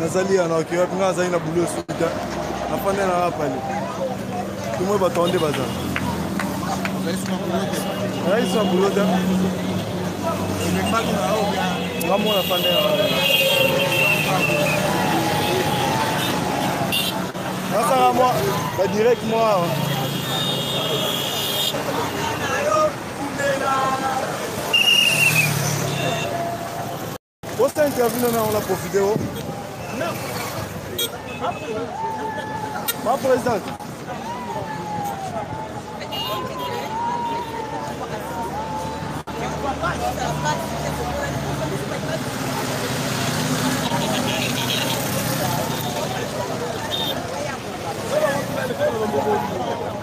nazali ya na okewapi ngai azali na bulo esuta nafanda na nga pale tomoi bato yango nde bazala nazali sina bulo te nga mona fanda ya nasaka mwa badirect mwa awa Posta interview na na on a profité. Oh. Ma présidente. Thank you.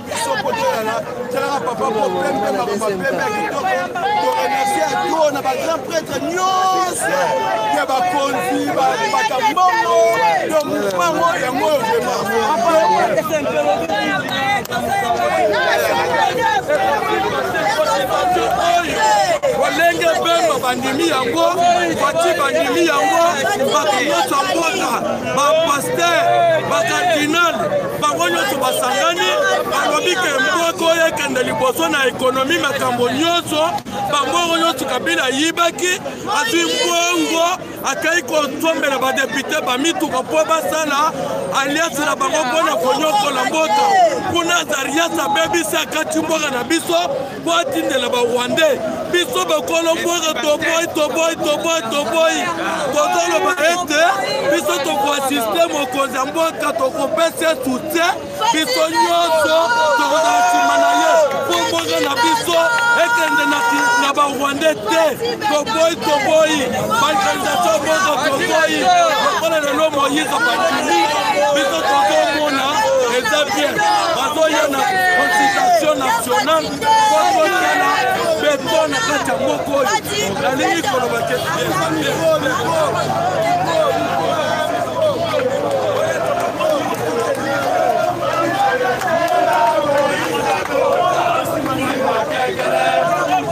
soko tolala talaka papa mopembe makambo mapembe ya kitoko toremercie ato na bagrand prêtre nyonso ya bakonzi bata mbongo to mouvement ngo yango oyo bolenge bemba bandimi yango bati bandimi yango bato nyonso ya mbota bapaster bakardinale bango nyonso basangani balobi ke mboka oyo ekende liboso na ekonomi makambo nyonso bambongo nyonso kabila ayibaki azwi mbongo akei kosombela badepute bamituka mpo basala aliasi na bango mpo na konyokola mboka kuna azarias abebisi akati mboka na biso mpo atindela barwandais biso bakolo mbwaka toboi toboi toboi toboi tozoloba ete biso tokoasiste mokonzi ya mbwaka tokopesa soutien biso nyonso tokozala nsima na ye mpo mbwaka na biso ekende na barwandais te toboi toboi Balkanisation moko tozoi lokola lelo Moïse abandimi biso tozomona eza bien bazoya na consultation nationale po totala beto na kati ya moko oyo nalingi koloba ke eza bien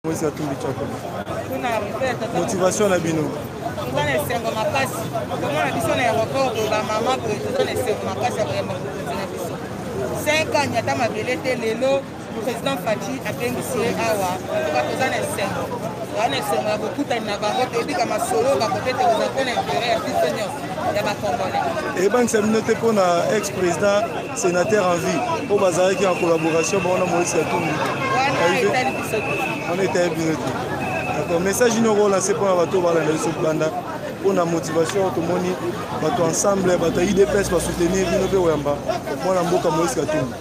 moise atumbi cako motivation na bino toza na esengo makasi komona biso na aéroport boye bamama boye toza na esengo makasi ya koyamba mokonzi na biso 5 ans nyata mabele te lelo président faci abengisi ye awa toka toza na esengo toza na esengo ya kokutani na bango toyebika masolo bakotete koza mpo na intere ya biso nyonso ya bacongolais eyebanisa bino te mpo na ex président Sénateur en vie, au bazar qui en collaboration, bon, on a Moïse Katumbi. On est à Ebirete. D'accord, message nous avons lancé pour la bateau, voilà, le Soukbanda. Pour la motivation, tout le monde, bateau ensemble, bateau IDPS, pour soutenir, nous avons Wamba. Moi, la Mboka Moïse Katumbi.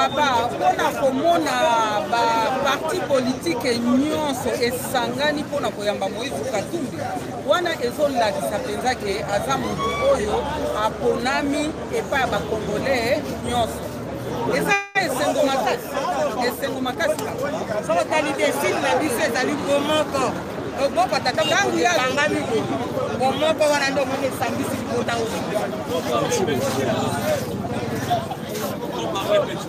baba mpona komona baparti politike nyonso esangani mpona koyamba moïse katumbi wana ezolakisa mpenza ke aza motu oyo aponami epai ya bakongole nyonso eza esengo makasi esengo makasi soko tali desine na biso ezali bomoko oboko tata ntango ya kangami bomoko wana nde omoni esambisi libota oyo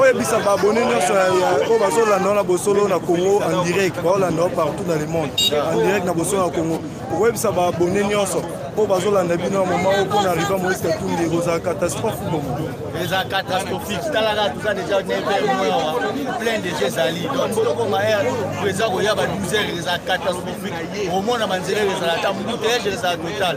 oyebisa baabone nyonso oyo bazolanda wana bosolo na congo en direct baolanda partout dans le monde en direct na bosolo na congo okoyebisa baabone nyonso oyo bazolanda bino ya moma oyo mpona riva moïse katumbi ekozala catastrophe bomo eza catastrophique talaka toza deja never mwawa plein deja ezali donc tokoma air eza koya ba 12 heures eza catastrophique omona banzela ezala ata mbuteyage ezala total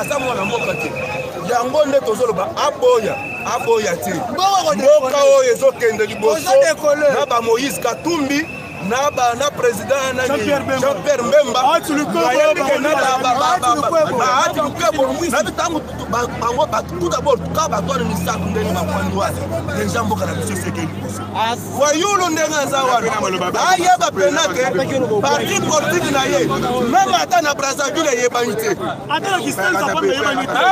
aza mwana mboka te yango nde tozoloba aboya aboya te mboka oyo ezokende liboso na bamoïse katumbi na ba na president ya nani jean pierre mbemba bahati lukebo na bitango bango tout d'abord ka bato wana misato ndenge bakwandi wana deja mboka na biso eseke liboso wayulu ndenge aza wana ayeba pena ke parti politique na ye meme ata na brazzaville eyebani te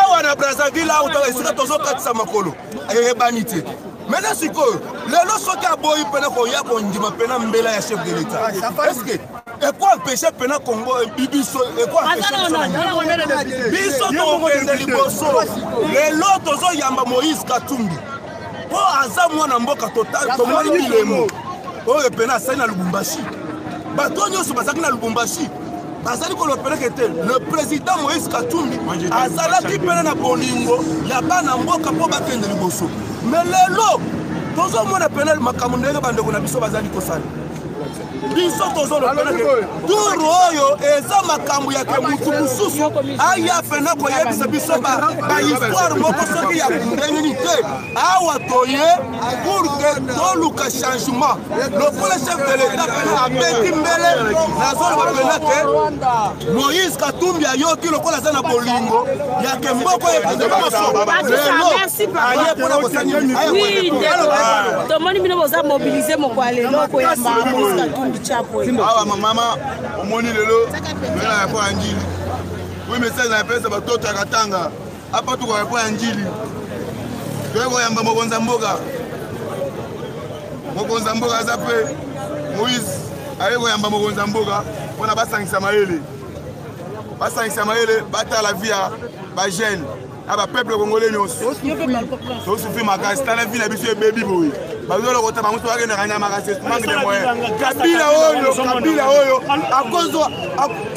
awa na brazzaville awa esika tozokatisa makolo eyebani te mena sikoyo lelo soki aboyi mpena koya kondima mpena mbela ya chef de l'etat eske ekoempeshe mpena congo biso ekoempeshebiso tokokende liboso lelo tozoyamba moïse katumbi mpo aza mwana mboka tomoni bilemo oyo mpena asali na lubumbashi bato nyonso bazalaki na lubumbashi bazali kolobeleke te le président moïse katumbi azalaki mpene na bolingo ya bana mboka mpo bakende liboso me lelo tozomona pene makambo ndenge bandeko na biso bazali kosala biso tozolobeleke turu oyo eza makambo ya ke motu mosusu aya pena koyebisa biso bahistoire moko soki ya ndenge nini te awa toye pour que toluka changement lokola chef de l'état mpena abeti mbele nazoloba mpena ke moïse katumbi ayoki lokola aza na bolingo yake mboko yetomoni bino boza mobilize moko ya lelo koyamba moïse katumbi chapoawa mama omoni lelo mena ya po ya njili wi message na epesa batoto ya katanga apa tokoya mpo ya njili toye koyamba mokonzi ya mboka mokonzi ya mboka aza mpe moïse aye koyamba mokonzi ya mboka mpona basangisa mayele basangisa mayele batala vi ya bajeune na bapeuple congolais nyonso tosufi makasi tala vi na biso ebebi boye bazolokota bango so bakendaka na makasi manque de moyen kabila oyo kabila oyo akozwa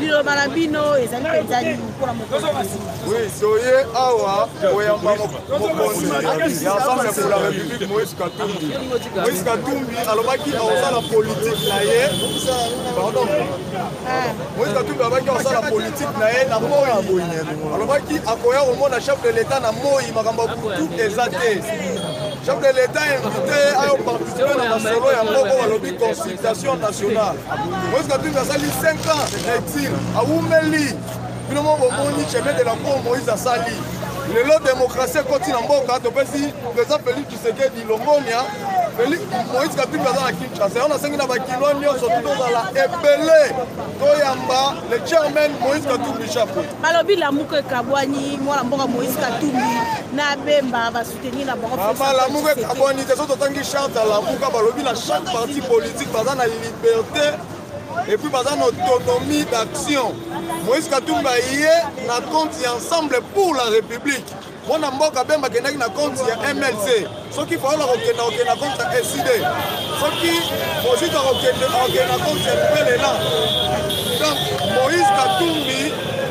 liloba na bino ezali mpenza nini mpo na mokolo toye awa koyamba mokonzi ya assemble pour la république moïse katumbi moïse katumbi alobaki aosala politike na ye pardon ah. moïse katumbi alobaki aosala politike na ye na moi alobaki akoya komona chef de l'état na moi makambo ya butu eza te chef de l'état invité ayo participe na masolo yango oyo balobi Station nationale. Moïse Katumbi asali 5 ans na exil. Awumeli. Bino moko bomoni chemin de la cour Moïse asali. lelo demokrasi ekoti na mboka topesi president félix tshisekedi longonia félix moïse katumbi aza na kinshasa yango nasengi na bakilo nyonso tozala ebele toyamba le chairman moïse katumbi chapeau balobi lamuka ekabwani mwana mboka moïse katumbi na bemba mama lamuka ekabwani te so totangi charte ya lamuka balobi na chaque parti politique baza na liberté epuis baza na autonomie d'action moïse katumba ye na compte ya ensemble pour la république mwana mboka bemba akendaki na compte ya mlc soki faola kokenda kokende na compte ya sid soki mozito akokende akokende na compte ya mpelela donc moïse katumbi